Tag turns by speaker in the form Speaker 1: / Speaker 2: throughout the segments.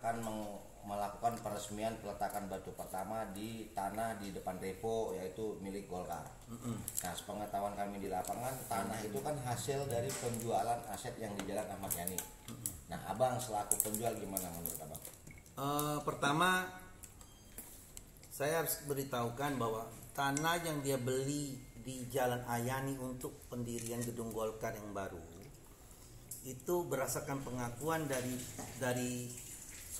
Speaker 1: akan melakukan peresmian peletakan batu pertama di tanah di depan depo yaitu milik Golkar. Nah, sepengetahuan kami di lapangan, tanah itu kan hasil dari penjualan aset yang di Jalan Ahmad Yani. Nah, Abang selaku penjual gimana menurut Abang?
Speaker 2: Eh, pertama saya harus beritahukan bahwa tanah yang dia beli di Jalan Ayani untuk pendirian gedung Golkar yang baru itu berdasarkan pengakuan dari dari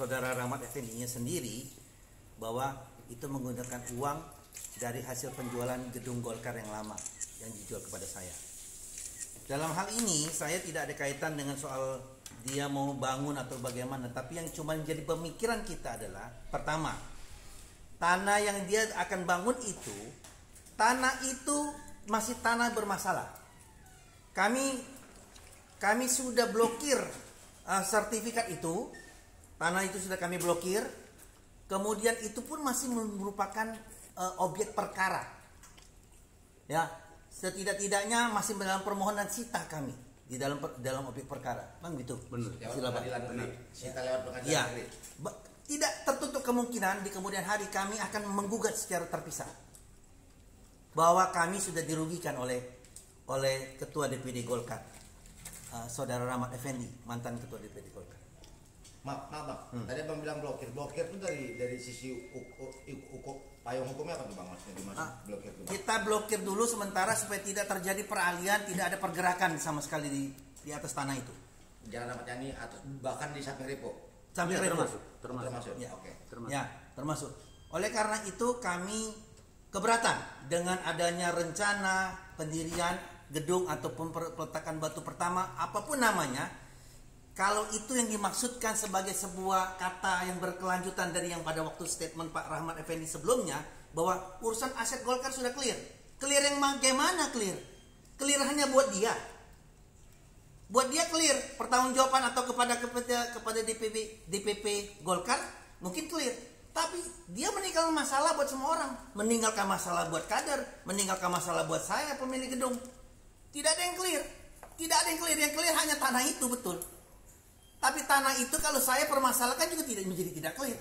Speaker 2: saudara Rahmat Effendi-nya sendiri bahwa itu menggunakan uang dari hasil penjualan gedung Golkar yang lama yang dijual kepada saya. Dalam hal ini saya tidak ada kaitan dengan soal dia mau bangun atau bagaimana, tapi yang cuma jadi pemikiran kita adalah pertama, tanah yang dia akan bangun itu tanah itu masih tanah bermasalah. Kami kami sudah blokir uh, sertifikat itu, tanah itu sudah kami blokir. Kemudian itu pun masih merupakan uh, objek perkara. Ya, setidak-tidaknya masih dalam permohonan sita kami di dalam per- dalam objek perkara. Bang gitu.
Speaker 3: Benar.
Speaker 2: Silakan.
Speaker 1: Kita lewat pengadilan
Speaker 2: Ya,
Speaker 1: negeri.
Speaker 2: Tidak tertutup kemungkinan di kemudian hari kami akan menggugat secara terpisah bahwa kami sudah dirugikan oleh oleh ketua DPD Golkar, eh, saudara Rahmat Effendi, mantan ketua DPD Golkar.
Speaker 1: Maaf, maaf, Bang.
Speaker 2: Hmm.
Speaker 1: Tadi Abang bilang blokir. Blokir itu dari dari sisi uk- uk- uk- payung hukumnya apa tuh Bang maksudnya dimaksud
Speaker 2: Ah,
Speaker 1: blokir itu? Bang?
Speaker 2: Kita blokir dulu sementara supaya tidak terjadi peralihan, tidak ada pergerakan sama sekali di di atas tanah itu.
Speaker 1: Jalan Ahmad Yani atau bahkan di samping Repo.
Speaker 2: Sampai
Speaker 3: Iya,
Speaker 2: Repo.
Speaker 3: termasuk, termasuk.
Speaker 1: Termasuk.
Speaker 2: Ya.
Speaker 1: Oke.
Speaker 3: Termasuk.
Speaker 2: Ya, termasuk. Oleh karena itu kami keberatan dengan adanya rencana pendirian gedung ataupun peletakan batu pertama apa pun namanya. Kalau itu yang dimaksudkan sebagai sebuah kata yang berkelanjutan dari yang pada waktu statement Pak Rahmat Effendi sebelumnya bahwa urusan aset Golkar sudah clear. Clear yang bagaimana clear? Clear hanya buat dia. Buat dia clear pertanggungjawaban atau kepada kepada kepada DPP DPP Golkar mungkin clear. Tapi dia meninggalkan masalah buat semua orang, meninggalkan masalah buat kader, meninggalkan masalah buat saya pemilik gedung. Tidak ada yang clear. Tidak ada yang clear. Yang clear hanya tanah itu betul. Tapi tanah itu kalau saya permasalahkan juga tidak menjadi tidak clear.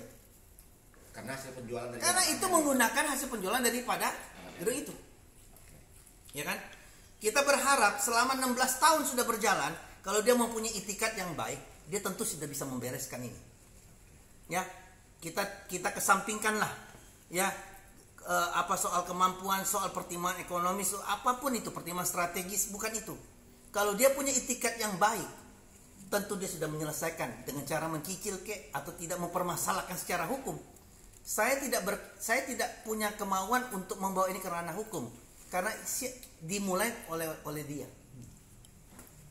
Speaker 1: Karena hasil penjualan dari
Speaker 2: Karena itu menggunakan hasil penjualan daripada gedung itu. Ya kan? Kita berharap selama 16 tahun sudah berjalan, kalau dia mempunyai itikat yang baik, dia tentu sudah bisa membereskan ini. Ya, kita kita kesampingkanlah ya eh, apa soal kemampuan, soal pertimbangan ekonomi, soal apa pun itu pertimbangan strategis bukan itu. Kalau dia punya itikat yang baik, tentu dia sudah menyelesaikan dengan cara mencicil ke atau tidak mempermasalahkan secara hukum. Saya tidak ber, saya tidak punya kemauan untuk membawa ini ke ranah hukum karena si- dimulai oleh oleh dia.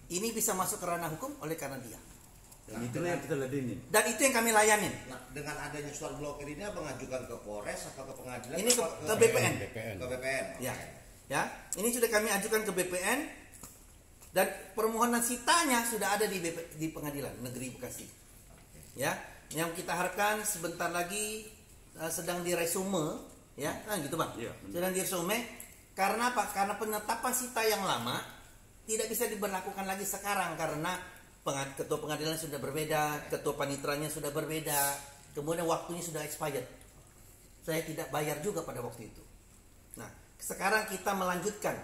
Speaker 2: Ini bisa masuk ke ranah hukum oleh karena dia.
Speaker 3: Dan itulah yang kita ladeni.
Speaker 2: Dan itu yang kami layanin.
Speaker 1: Nah, dengan adanya soal blokir ini apa mengajukan ke Polres atau ke pengadilan?
Speaker 2: Ini ke,
Speaker 1: apa
Speaker 2: ke BPN.
Speaker 1: Ke BPN.
Speaker 2: Ya. Ya. Ini sudah kami ajukan ke BPN dan permohonan sitanya sudah ada di BP, di Pengadilan Negeri Bekasi. Ya. Yang kita harapkan sebentar lagi eh, sedang diresume ya. Kan gitu, Bang.
Speaker 3: Benar.
Speaker 2: sedang diresume karena apa? Karena penetapan sita yang lama tidak bisa diberlakukan lagi sekarang karena pengat- ketua pengadilan sudah berbeda, ketua panitranya sudah berbeda, kemudian waktunya sudah expired. Saya tidak bayar juga pada waktu itu. Nah, sekarang kita melanjutkan,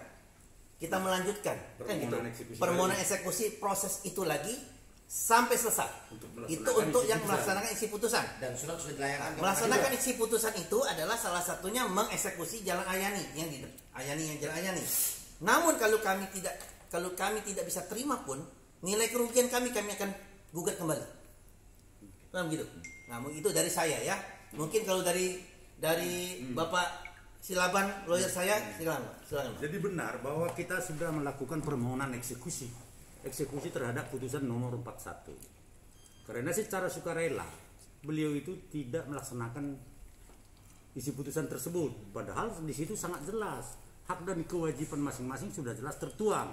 Speaker 2: kita melanjutkan, kan gitu.
Speaker 3: Permohonan eksekusi
Speaker 2: Permohonan proses itu lagi sampai selesai.
Speaker 3: Untuk
Speaker 2: itu untuk yang
Speaker 3: putusan.
Speaker 2: melaksanakan isi putusan.
Speaker 1: Dan surat sudah dilayangkan
Speaker 2: Melaksanakan isi putusan itu adalah salah satunya mengeksekusi Jalan Ayani yang di Ayani yang Jalan Ayani. Namun kalau kami tidak kalau kami tidak bisa terima pun nilai kerugian kami kami akan gugat kembali. Paham gitu? Namun itu dari saya ya. Mungkin kalau dari dari Bapak Silaban lawyer saya silakan Pak. Silakan. Pak.
Speaker 3: Jadi benar bahwa kita sudah melakukan permohonan eksekusi. Eksekusi terhadap putusan nomor 41. Karena secara sukarela beliau itu tidak melaksanakan isi putusan tersebut. Padahal di situ sangat jelas hak dan kewajiban masing-masing sudah jelas tertuang.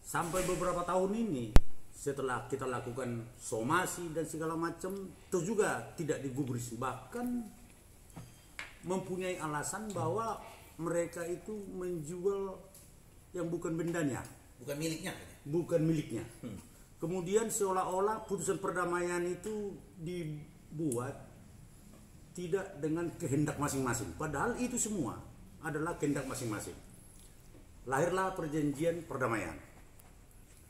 Speaker 3: Sampai beberapa tahun ini setelah kita lakukan somasi dan segala macam terus juga tidak digubris bahkan mempunyai alasan bahwa mereka itu menjual yang bukan bendanya,
Speaker 2: Bukan miliknya.
Speaker 3: bukan miliknya. kemudian seolah-olah putusan perdamaian itu dibuat tidak dengan kehendak masing-masing. Padahal itu semua adalah kehendak masing-masing. Lahirlah perjanjian perdamaian.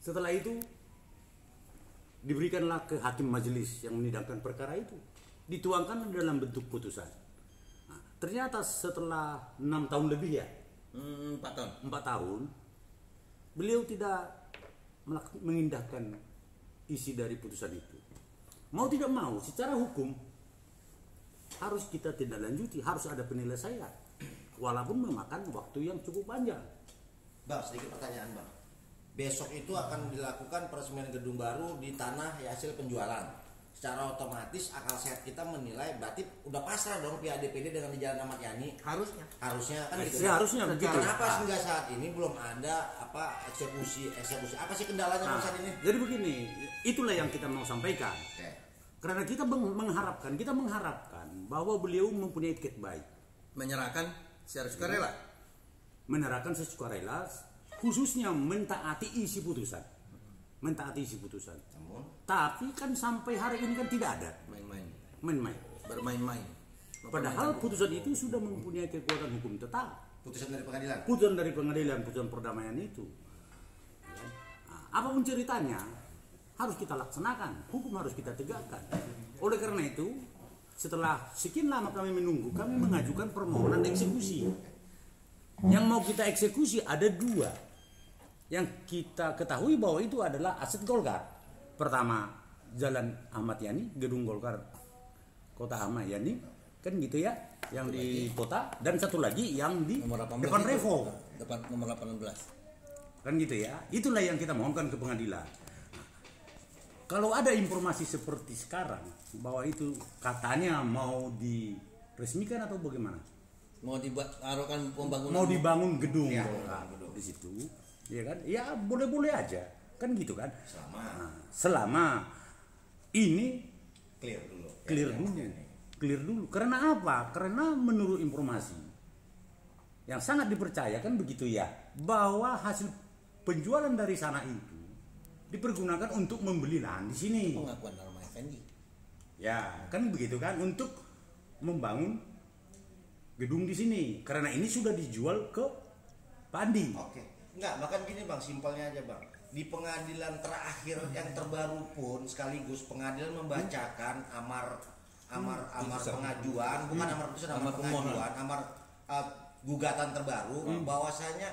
Speaker 3: Setelah itu diberikanlah ke hakim majelis yang menidangkan perkara itu. Dituangkan dalam bentuk putusan. Ternyata setelah enam tahun lebih ya,
Speaker 2: Hmm, Empat tahun.
Speaker 3: empat tahun, beliau tidak mengindahkan isi dari putusan itu. Mau tidak mau, secara hukum harus kita tindak lanjuti, harus ada penyelesaian, walaupun memakan waktu yang cukup panjang.
Speaker 1: Bang, sedikit pertanyaan bang. Besok itu akan dilakukan peresmian gedung baru di tanah ya, hasil penjualan. Secara otomatis akal sehat kita menilai berarti udah pasrah dong pihak DPD dengan di Jalan Ahmad Yani.
Speaker 4: harusnya
Speaker 1: Harusnya kan gitu.
Speaker 3: Ya, harusnya begitu.
Speaker 1: Kenapa hingga saat ini belum ada apa eksekusi eksekusi? Apa sih kendalanya
Speaker 3: Nah,
Speaker 1: saat ini?
Speaker 3: jadi begini, itulah yang kita mau sampaikan.
Speaker 1: Oke.
Speaker 3: Karena kita meng- mengharapkan, kita mengharapkan bahwa beliau mempunyai etiket baik,
Speaker 2: Menyerahkan secara sukarela.
Speaker 3: menerapkan sesukarela, khususnya mentaati isi putusan, mentaati isi putusan.
Speaker 1: Namun
Speaker 3: Tapi kan sampai hari ini kan tidak ada
Speaker 2: Main-main.
Speaker 3: main-main.
Speaker 2: Bermain-main.
Speaker 3: Padahal putusan itu sudah mempunyai kekuatan hukum tetap.
Speaker 1: putusan dari pengadilan.
Speaker 3: Putusan dari pengadilan, putusan perdamaian itu. Nah, apa pun ceritanya harus kita laksanakan, hukum harus kita tegakkan. Oleh karena itu, setelah sekian lama kami menunggu, kami mengajukan permohonan eksekusi. Yang mau kita eksekusi ada dua. Yang kita ketahui bahwa itu adalah aset Golkar. Pertama, Jalan Ahmad Yani, Gedung Golkar Kota Ahmad Yani, kan gitu ya, yang di kota dan satu lagi yang di
Speaker 2: Nomor 18.
Speaker 3: depan. Revo.
Speaker 2: Depan nomor 18.
Speaker 3: Kan gitu ya. Itulah yang kita mohonkan ke pengadilan. Kalau ada informasi seperti sekarang bahwa itu katanya mau diresmikan atau bagaimana?
Speaker 2: Mau dibuat pembangunan.
Speaker 3: Mau dibangun gedung
Speaker 1: Ya,
Speaker 3: Golkar di situ, ya kan? Ya boleh-boleh aja, kan gitu kan?
Speaker 1: Selama
Speaker 3: Nah, selama ini
Speaker 1: clear dulu.
Speaker 3: Clear
Speaker 1: ya,
Speaker 3: dulu,
Speaker 1: ya,
Speaker 3: clear dulu. Karena apa? Karena menurut informasi yang sangat dipercayakan begitu ya, bahwa hasil penjualan dari sana itu dipergunakan untuk membeli lahan di sini.
Speaker 2: pengakuan nama Effendi.
Speaker 3: Ya, kan begitu kan untuk membangun gedung di sini. Karena ini sudah dijual ke Pandi.
Speaker 1: Oke. Enggak, bahkan gini Bang, simpelnya aja Bang. Di pengadilan terakhir yang terbaru pun sekaligus pengadilan membacakan amar amar amar
Speaker 2: Putusan.
Speaker 1: pengajuan, bukan amar putusan, amar,
Speaker 2: Amar
Speaker 1: pengajuan, amar uh, gugatan terbaru bahwasanya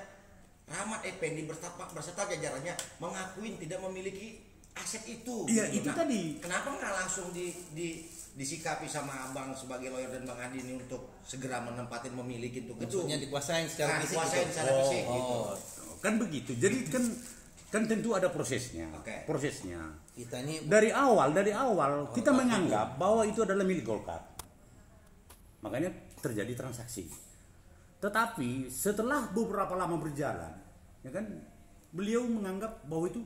Speaker 1: Rahmat Effendi berserta, berserta jajarannya mengakui tidak memiliki aset itu.
Speaker 3: Iya,
Speaker 1: Gitu.
Speaker 3: itu tadi.
Speaker 1: Kenapa nggak langsung di, di disikapi sama abang sebagai lawyer dan bang Adi ini untuk segera menempatin memiliki itu gedung?
Speaker 2: Maksudnya dikuasain secara
Speaker 1: Nah,
Speaker 2: fisik.
Speaker 1: dikuasain
Speaker 2: gitu.
Speaker 1: secara fisik, gitu.
Speaker 2: oh.
Speaker 3: Kan begitu. Jadi kan kan tentu ada prosesnya.
Speaker 1: Oke.
Speaker 3: Prosesnya.
Speaker 2: Kita ini
Speaker 3: Dari awal, dari awal kita menganggap bahwa itu adalah milik Golkar. Makanya terjadi transaksi. Tetapi setelah beberapa lama berjalan, ya kan, beliau menganggap bahwa itu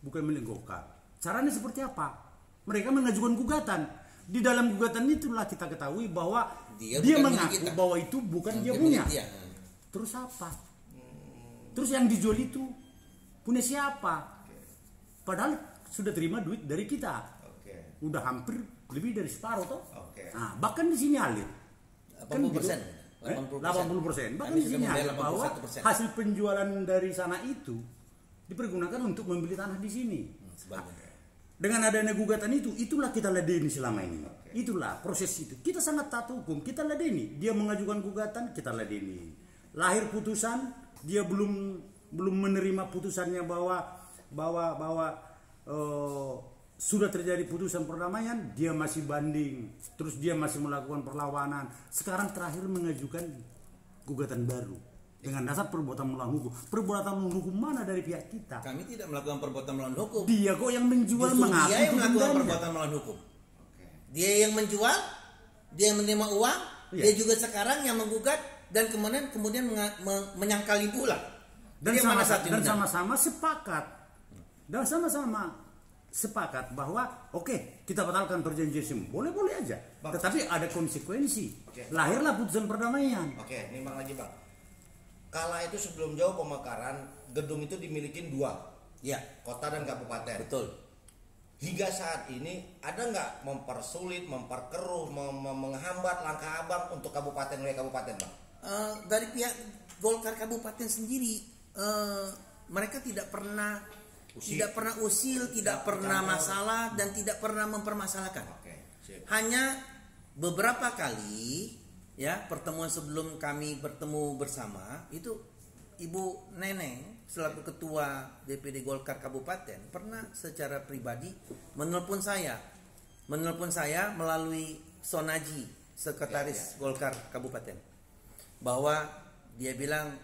Speaker 3: bukan milik Golkar. Caranya seperti apa? Mereka mengajukan gugatan. Di dalam gugatan itulah kita ketahui bahwa
Speaker 2: Dia
Speaker 3: dia, mengaku bahwa itu bukan dia
Speaker 2: Bukan
Speaker 3: punya.
Speaker 2: dia.
Speaker 3: Terus apa? Terus yang dijual itu punya siapa? Padahal sudah terima duit dari kita.
Speaker 1: Oke.
Speaker 3: Udah hampir lebih dari separuh toh.
Speaker 1: Oke.
Speaker 3: Nah, bahkan di sini alir.
Speaker 2: 80 persen.
Speaker 3: Eh, 80 persen. Bahkan di sini alir bahwa
Speaker 2: 81%.
Speaker 3: hasil penjualan dari sana itu dipergunakan untuk membeli tanah di sini.
Speaker 2: Hmm, sebagian.
Speaker 3: Dengan adanya gugatan itu, itulah kita ladeni selama ini. Itulah proses itu. Kita sangat taat hukum, kita ladeni. Dia mengajukan gugatan, kita ladeni. Lahir putusan, dia belum belum menerima putusannya bahwa bahwa bahwa eh, sudah terjadi putusan perdamaian, dia masih banding. Terus dia masih melakukan perlawanan. Sekarang terakhir mengajukan gugatan baru dengan dasar perbuatan melawan hukum. Perbuatan melawan hukum mana dari pihak kita?
Speaker 2: Kami tidak melakukan perbuatan melawan hukum.
Speaker 3: Dia kok yang menjual
Speaker 2: Justru
Speaker 3: mengaku
Speaker 2: dia yang melakukan perbuatan melawan hukum. Dia yang menjual, dia yang menerima uang,
Speaker 3: Iya.
Speaker 2: dia juga sekarang yang menggugat dan kemudian kemudian menga- me- menyangkali pula.
Speaker 3: dan
Speaker 2: yang
Speaker 3: sama
Speaker 2: satu
Speaker 3: dan sama-sama sepakat dan sama-sama sepakat bahwa oke kita batalkan perjanjian SIM boleh boleh aja
Speaker 1: Bang.
Speaker 3: tetapi ada konsekuensi
Speaker 1: Oke.
Speaker 3: lahirlah putusan perdamaian
Speaker 1: Oke, ini bang lagi bang. Kala itu sebelum jauh pemekaran, gedung itu dimiliki dua,
Speaker 2: Ya,
Speaker 1: kota dan kabupaten.
Speaker 2: betul.
Speaker 1: hingga saat ini ada nggak mempersulit, memperkeruh, mem- mem- menghambat langkah abang untuk kabupaten wilayah kabupaten bang?
Speaker 2: Eh, dari pihak Golkar Kabupaten sendiri eh, mereka tidak pernah
Speaker 1: Usil.
Speaker 2: tidak pernah usil, tidak pernah masalah dan tidak pernah mempermasalahkan.
Speaker 1: Sip.
Speaker 2: Hanya beberapa kali ya pertemuan sebelum kami bertemu bersama itu Ibu Neneng selaku ketua DPD Golkar Kabupaten pernah secara pribadi menelpon saya, menelpon saya melalui Sonaji sekretaris Golkar Kabupaten bahwa dia bilang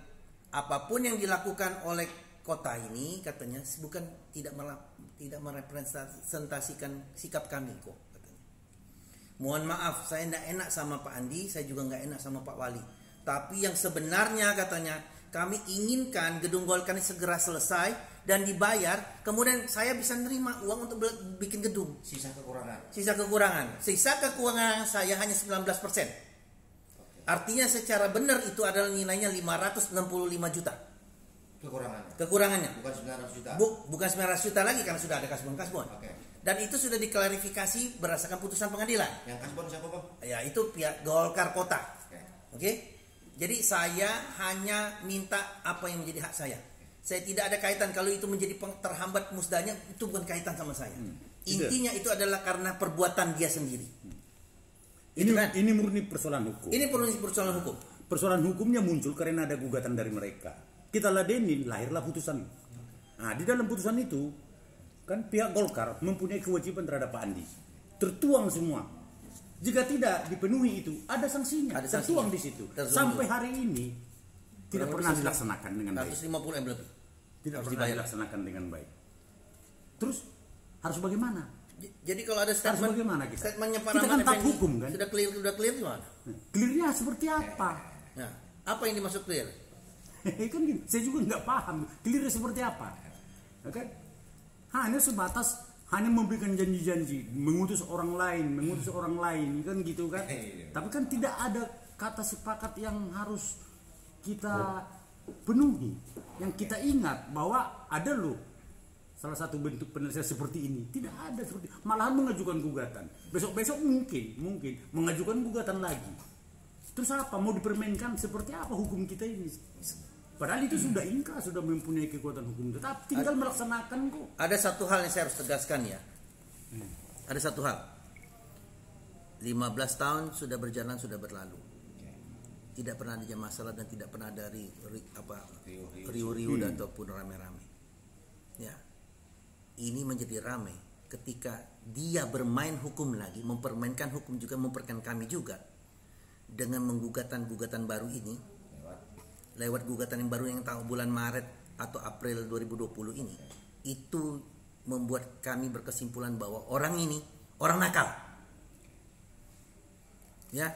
Speaker 2: apa pun yang dilakukan oleh kota ini katanya bukan tidak mela- tidak merepresentasikan sikap kami kok katanya. Mohon maaf, saya tidak enak sama Pak Andi, saya juga nggak enak sama Pak Wali. Tapi yang sebenarnya katanya kami inginkan gedung Golkar ini segera selesai dan dibayar, kemudian saya bisa nerima uang untuk bikin gedung.
Speaker 1: Sisa kekurangan.
Speaker 2: Sisa kekurangan, sisa kekurangan saya hanya 19%. Artinya secara benar itu adalah nilainya 565 juta
Speaker 1: Kekurangannya.
Speaker 2: kekurangannya.
Speaker 1: Bukan 900 juta.
Speaker 2: Bu, bukan 900 juta lagi karena sudah ada kasbon-kasbon.
Speaker 1: Oke.
Speaker 2: Dan itu sudah diklarifikasi berdasarkan putusan pengadilan.
Speaker 1: Yang kasbon siapa bang?
Speaker 2: Ya itu pihak Golkar Kota.
Speaker 1: Oke.
Speaker 2: Oke. Jadi saya hanya minta apa yang menjadi hak saya. Saya tidak ada kaitan kalau itu menjadi terhambat musdahnya itu bukan kaitan sama saya. Intinya itu adalah karena perbuatan dia sendiri.
Speaker 3: Ini
Speaker 2: kan?
Speaker 3: ini murni persoalan hukum.
Speaker 2: Ini perlu persoalan hukum.
Speaker 3: Persoalan hukumnya muncul karena ada gugatan dari mereka. Kita ladenin, lahirlah putusan. Nah, di dalam putusan itu kan pihak Golkar mempunyai kewajiban terhadap Pak Andi. Tertuang semua. Jika tidak dipenuhi itu, ada sanksinya.
Speaker 2: Ada sanksinya.
Speaker 3: Tertuang di situ.
Speaker 2: Tertuang
Speaker 3: Sampai hari ini tidak pernah dilaksanakan dengan baik.
Speaker 2: 150 M lebih.
Speaker 3: Tidak
Speaker 2: harus
Speaker 3: pernah
Speaker 2: dibayar.
Speaker 3: dilaksanakan dengan baik. Terus harus bagaimana?
Speaker 2: Jadi kalau ada statement
Speaker 3: bagaimana kita?
Speaker 2: statementnya Pak
Speaker 3: Kita kan hukum, kan?
Speaker 2: sudah clear sudah clear gimana?
Speaker 3: Clearnya seperti apa?
Speaker 2: Nah, apa yang dimaksud clear?
Speaker 3: kan gini, saya juga nggak paham clearnya seperti apa Ya kan hanya sebatas hanya memberikan janji-janji mengutus orang lain mengutus orang lain kan gitu kan
Speaker 1: Iya.
Speaker 3: tapi kan tidak ada kata sepakat yang harus kita penuhi yang kita ingat bahwa ada loh salah satu bentuk penyelesaian seperti ini tidak ada seperti malahan mengajukan gugatan besok-besok mungkin mungkin mengajukan gugatan lagi terus apa mau dipermainkan seperti apa hukum kita ini padahal itu sudah ingkrah sudah mempunyai kekuatan hukum tetap tinggal melaksanakan kok
Speaker 2: Ada satu hal yang saya harus tegaskan ya. Ada satu hal. 15 tahun sudah berjalan sudah berlalu. Tidak pernah ada masalah dan tidak pernah ada ri, ri- apa Riuh-riuh. dan ataupun rame-rame. Ya. Ini menjadi rame ketika dia bermain hukum lagi, mempermainkan hukum juga mempermainkan kami juga dengan menggugatan-gugatan baru ini
Speaker 1: Lewat.
Speaker 2: lewat gugatan yang baru yang tahu bulan Maret atau April 2020 ini itu membuat kami berkesimpulan bahwa orang ini orang nakal ya